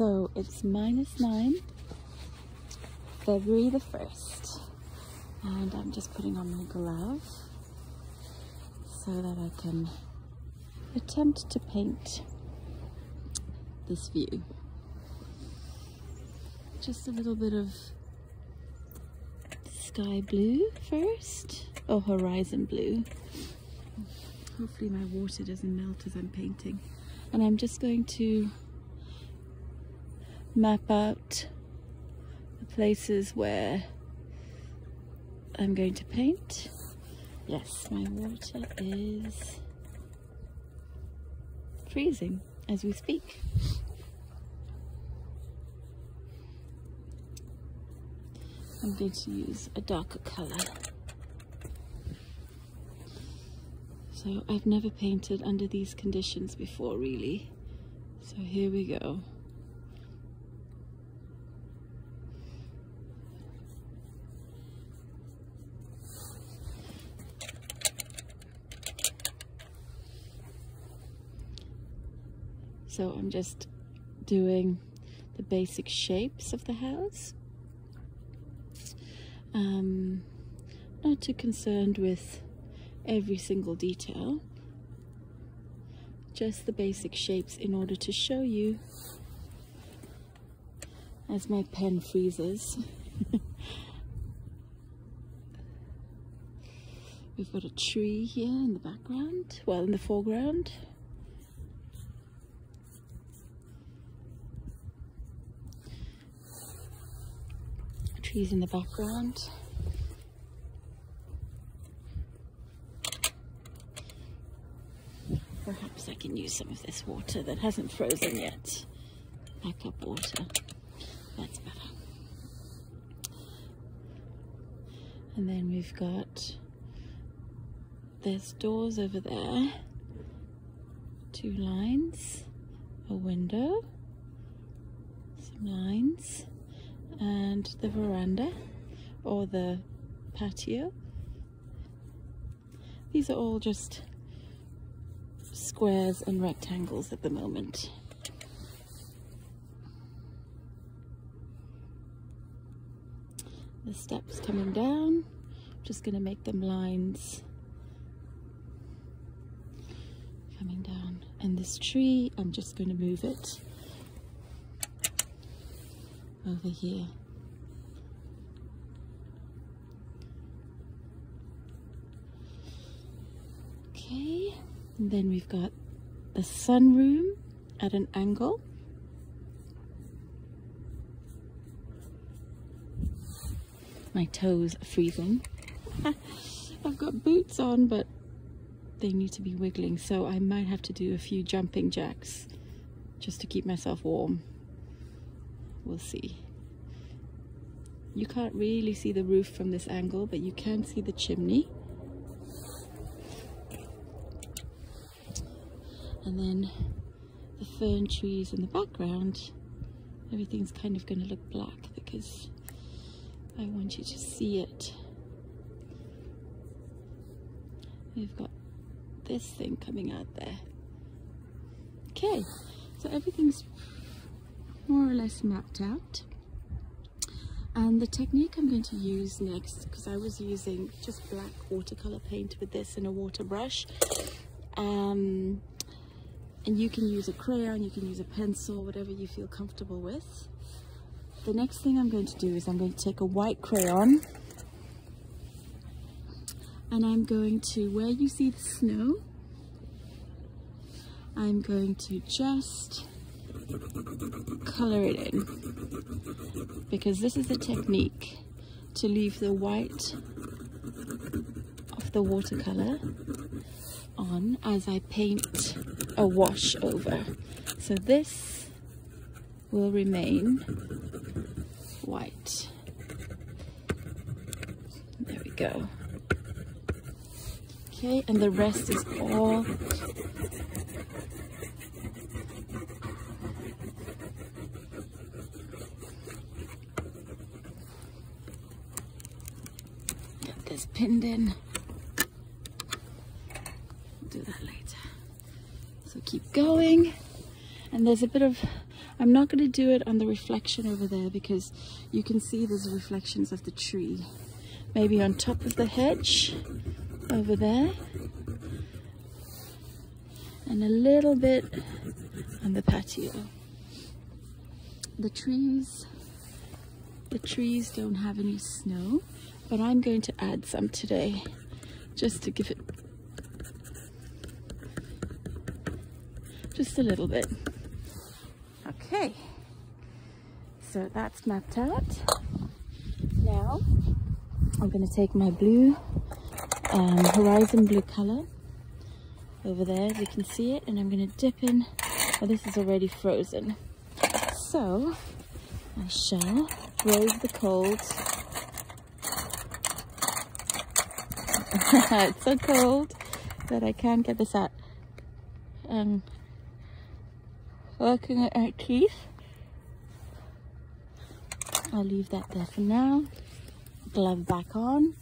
So it's minus nine, February the 1st. And I'm just putting on my glove so that I can attempt to paint this view. Just a little bit of sky blue first, or oh, horizon blue. Hopefully my water doesn't melt as I'm painting. And I'm just going to map out the places where I'm going to paint. Yes, my water is freezing as we speak. I'm going to use a darker colour. So I've never painted under these conditions before really. So here we go. So I'm just doing the basic shapes of the house. Um, not too concerned with every single detail, just the basic shapes in order to show you as my pen freezes. We've got a tree here in the background, well in the foreground. Trees in the background. Perhaps I can use some of this water that hasn't frozen yet. Backup water. That's better. And then we've got, there's doors over there. Two lines, a window, some lines, and the veranda or the patio. These are all just squares and rectangles at the moment. The steps coming down, I'm just going to make them lines coming down. And this tree, I'm just going to move it over here. Okay. And then we've got the sunroom at an angle. My toes are freezing. I've got boots on, but they need to be wiggling, so I might have to do a few jumping jacks just to keep myself warm. We'll see. You can't really see the roof from this angle, but you can see the chimney. and then the fern trees in the background everything's kind of going to look black because I want you to see it we've got this thing coming out there okay so everything's more or less mapped out and the technique I'm going to use next because I was using just black watercolor paint with this and a water brush um, and you can use a crayon, you can use a pencil, whatever you feel comfortable with. The next thing I'm going to do is I'm going to take a white crayon and I'm going to, where you see the snow, I'm going to just color it in because this is a technique to leave the white of the watercolor on as I paint a wash over. So this will remain white. There we go. Okay, and the rest is all Get this pinned in. do that later. So keep going. And there's a bit of I'm not going to do it on the reflection over there because you can see there's reflections of the tree. Maybe on top of the hedge over there. And a little bit on the patio. The trees, the trees don't have any snow, but I'm going to add some today just to give it just a little bit. Okay, so that's mapped out. Now I'm going to take my blue, um, horizon blue color over there, as you can see it, and I'm going to dip in. Oh, this is already frozen. So I shall brave the cold. it's so cold that I can't get this out. Um, working at our teeth. I'll leave that there for now. Glove back on.